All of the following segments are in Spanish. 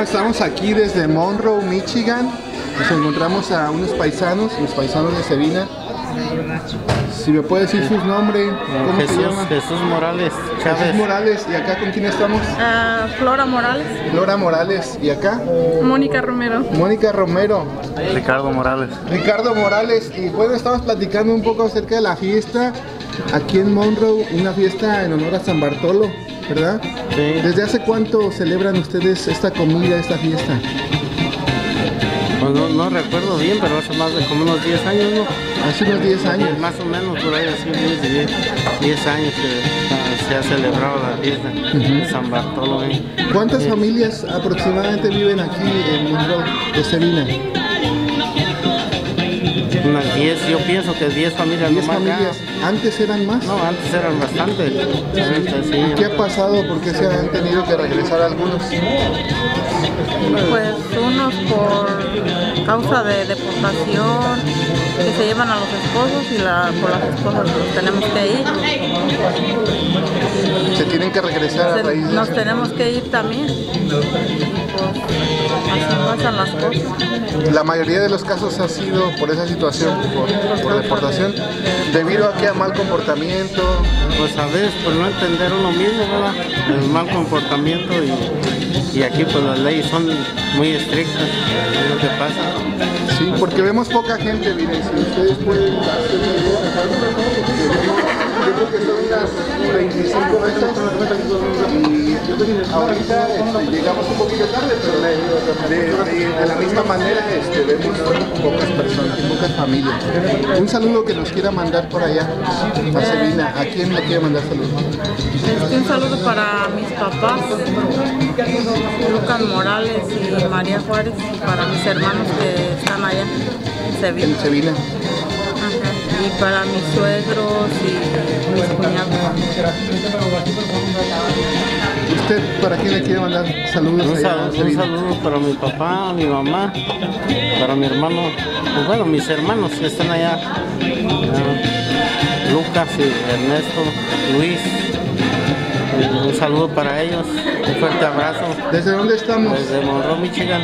Bueno, estamos aquí desde Monroe, Michigan. Nos encontramos a unos paisanos, los paisanos de Sevina. Si me puede decir su nombre, ¿cómo Jesús, se llama? Jesús Morales Chávez. Jesús Morales. ¿Y acá con quién estamos? Ah, Flora Morales, Flora Morales. ¿Y acá? Mónica Romero. Mónica Romero. Ricardo Morales. Ricardo Morales. Y bueno, estamos platicando un poco acerca de la fiesta aquí en Monroe, una fiesta en honor a San Bartolo, ¿verdad? Sí. ¿Desde hace cuánto celebran ustedes esta comida, esta fiesta? Pues no, no recuerdo bien, pero hace más de como unos 10 años, ¿no? Hace unos 10 años. Más o menos por ahí, así 10, 10, 10 años que ah, se ha celebrado la fiesta de San Bartolomé. ¿Cuántas familias aproximadamente viven aquí en Monroe de Sevina? Unas 10, yo pienso que 10 familias 10 nomás ya. familias. ¿Antes eran más? No, antes eran bastantes. Ahorita sí. ¿Qué ha pasado? ¿Por qué se han tenido que regresar algunos? Pues unos por causa de deportación, que se llevan a los esposos y la, por las esposas pues, tenemos que ir. Se tienen que regresar a Se- raíz de nos eso. tenemos que ir también. Pues, así pasan las cosas. La mayoría de los casos ha sido por esa situación, por, por deportación, debido a que a mal comportamiento. Pues a veces por no entender uno mismo, ¿verdad? El mal comportamiento y, y aquí pues las leyes son muy estrictas, es lo que pasa. Sí, porque vemos poca gente, miren, si ustedes pueden yo creo que son unas 25 mesas y ahorita este, llegamos un poquito tarde, pero de, de- de la misma manera este, vemos pocas personas, pocas familias. Un saludo que nos quiera mandar por allá a Sevina, ¿a quién le quiere mandar saludos? Este, un saludo para mis papás, Lucas Morales y María Juárez, y para mis hermanos que están allá en En Sevilla. Y para mis suegros y mis cuñados. ¿Usted para quién le quiere mandar saludos Un, sal- saludo para mi papá, mi mamá, para mi hermano, pues bueno, mis hermanos que están allá, ah, Lucas y Ernesto, Luis. Un saludo para ellos, un fuerte abrazo ¿Desde dónde estamos? desde Monroe, Michigan.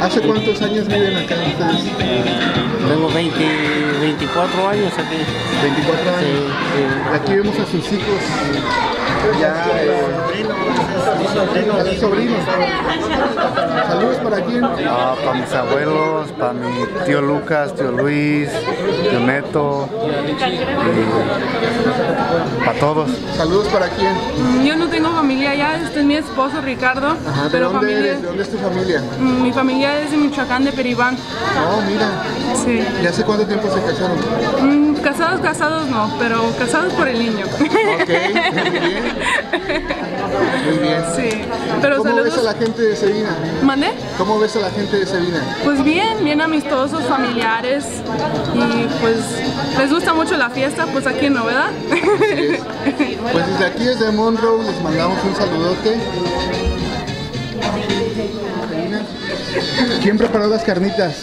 ¿Hace cuántos años viven acá ustedes? Tengo 20, 24 años aquí. 24 años. Sí, aquí vemos a sus hijos. Ya, eh, a sus sobrinos. Saludos para quién. Ah, para mis abuelos, para mi tío Lucas, tío Luis, tío Neto, y para todos. Saludos para quién. Yo no tengo familia allá, este es mi esposo Ricardo, Ajá, ¿de pero dónde familia, eres? ¿De dónde es tu familia? Mm, mi familia es de Michoacán, de Peribán. Oh, mira. Sí. ¿Y hace cuánto tiempo se casaron? Mm, casados, casados no, pero casados por el niño. Ok, muy bien. Muy bien. Sí. Pero ¿Cómo ves a saludos. la gente de Sevina? ¿Mandé? ¿Cómo ves a la gente de Sevina? Pues bien, bien amistosos, familiares y pues les gusta mucho la fiesta, pues aquí no, ¿verdad? Pues desde aquí, desde Monroe, les mandamos un saludote. ¿Quién preparó las carnitas?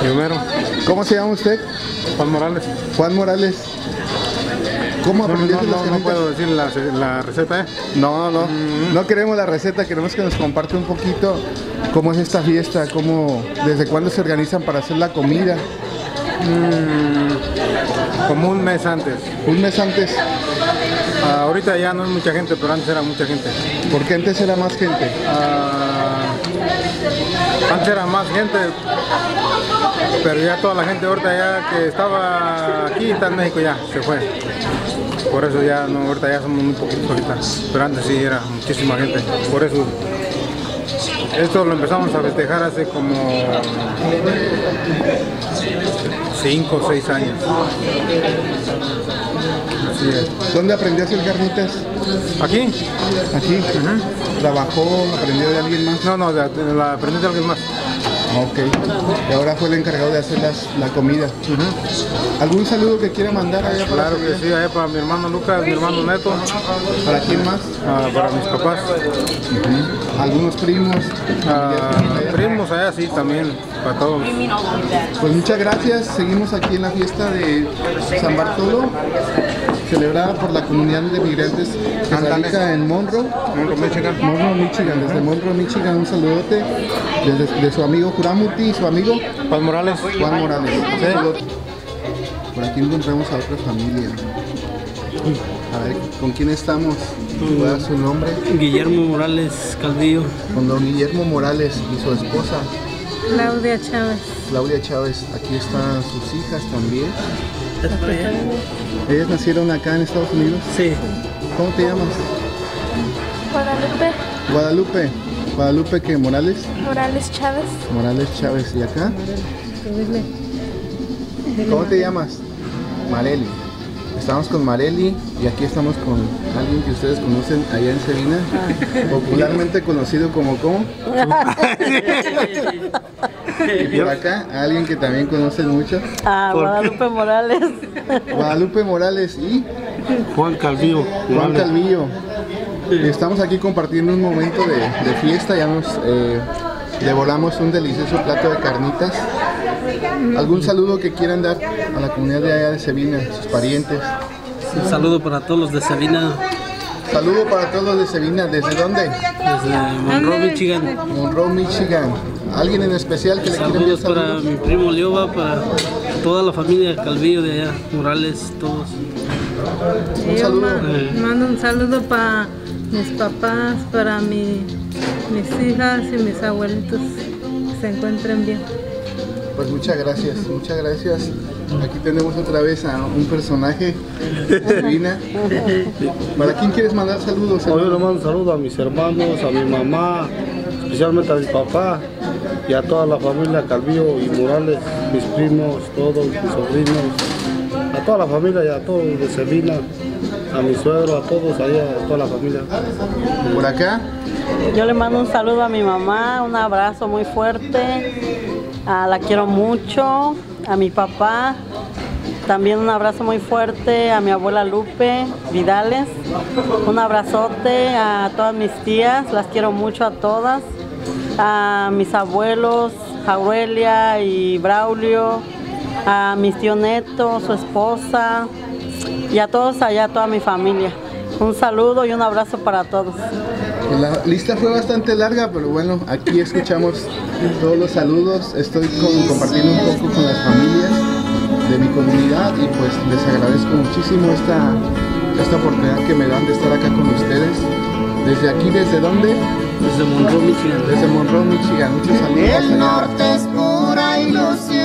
Primero, ¿Cómo se llama usted? Juan Morales. Juan Morales. ¿Cómo No, aprendió no, no, no carnitas? puedo decir la, la receta, ¿eh? No, no, no queremos la receta, queremos que nos comparte un poquito cómo es esta fiesta, cómo, desde cuándo se organizan para hacer la comida. Como un mes antes. Un mes antes, Ah, ahorita ya no es mucha gente, pero antes era mucha gente. porque antes era más gente. Ah, antes era más gente, pero ya toda la gente ahorita ya que estaba aquí está en México ya se fue. Por eso ya no, ahorita ya somos muy poquitos ahorita. Pero antes sí era muchísima gente. Por eso esto lo empezamos a festejar hace como 5 o 6 años. Así es. ¿Dónde aprendió a hacer carnitas? ¿Aquí? Aquí. ¿Trabajó, aprendió de alguien más? No, no, la, la aprendí de alguien más. Ok. Y ahora fue el encargado de hacer las- la comida. ¿Algún saludo que quiera mandar allá para Claro que sí, ahí para mi hermano Lucas, mi hermano Neto, ¿Para quién más? ah, para mis papás, ¿Algunos primos? ah, primos allá sí también, para todos. Pues muchas gracias. Seguimos aquí en la fiesta de San Bartolo. Celebrada por la comunidad de migrantes que radica en Monroe, Monroe, Michigan. Monroe, Michigan. Desde Monroe, Michigan, un saludote desde, de su amigo Juramuti y su amigo Juan Morales. Juan Morales. Por aquí encontramos a otra familia. A ver, ¿con quién estamos? ¿Cuál es su nombre? Guillermo Morales Calvillo. Con don Guillermo Morales y su esposa Claudia Chávez. Claudia Chávez. Aquí están sus hijas también. Ellas nacieron acá en Estados Unidos. Sí, ¿Cómo te llamas? Guadalupe Guadalupe. Guadalupe que Morales. Morales Chávez. Morales Chávez. ¿Y acá? ¿Cómo te llamas? Mareli. Estamos con Mareli y aquí estamos con alguien que ustedes conocen allá en Sevilla, popularmente conocido como ¿cómo? Y por acá, alguien que también conocen mucho, Ah, Guadalupe Morales. Guadalupe Morales y Juan Calvillo. Juan Calvillo. Estamos aquí compartiendo un momento de, de fiesta, ya nos eh, devoramos un delicioso plato de carnitas. ¿Algún saludo que quieran dar a la comunidad de allá de Sevilla, sus parientes? Un saludo para todos los de Sabina, Saludo para todos los de Sevilla, ¿desde dónde? desde Monroe, Michigan. Monroe, Michigan. ¿Alguien en especial que le quiera enviar Saludos para saludos? mi primo Lioba, para toda la familia Calvillo de allá, Morales, todos. Un saludo. Eh, Mando un saludo para mis papás, para mi, mis hijas y mis abuelitos. Que se encuentren bien. Pues muchas gracias, muchas gracias. Aquí tenemos otra vez a un personaje de Sevilla. ¿Para quién quieres mandar saludos? Hoy le mando saludos a mis hermanos, a mi mamá, especialmente a mi papá y a toda la familia Calvillo y Morales, mis primos, todos, mis sobrinos, a toda la familia y a todos de Sevilla, a mi suegro, a todos allá, a toda la familia. Por acá, Yo le mando un saludo a mi mamá, un abrazo muy fuerte, ah, la quiero mucho, a mi papá, también un abrazo muy fuerte a mi abuela Lupe Vidales, un abrazote a todas mis tías, las quiero mucho a todas, a mis abuelos, Aurelia y Braulio, a mis tío Neto, su esposa y a todos allá, a toda mi familia. Un saludo y un abrazo para todos. Pues la lista fue bastante larga, pero bueno, aquí escuchamos todos los saludos. Estoy con- compartiendo un poco con las familias de mi comunidad y pues les agradezco muchísimo esta, esta oportunidad que me dan de estar acá con ustedes. Desde aquí, ¿desde dónde? Desde Monroe, Michigan. Desde Monroe, Michigan. Muchos saludos. El norte es pura ilusión.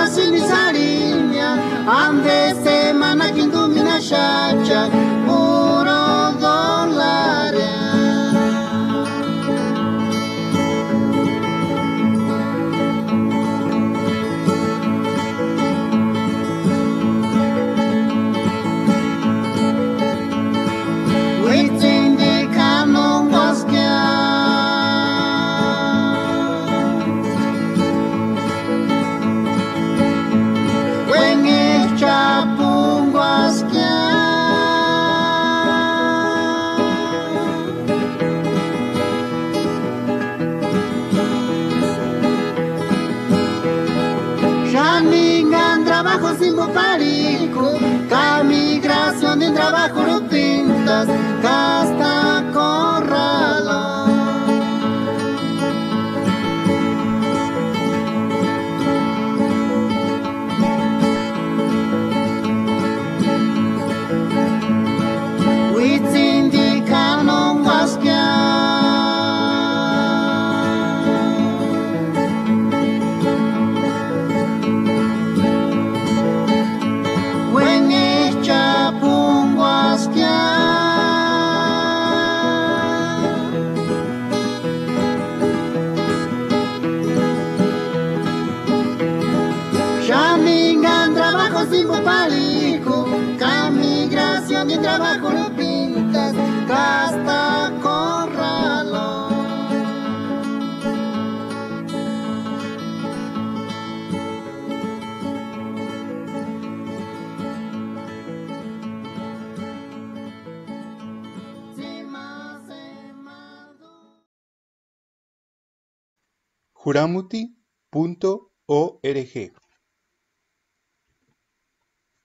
masini za linya sin parico, migración de trabajo no pintas, juramuti.org.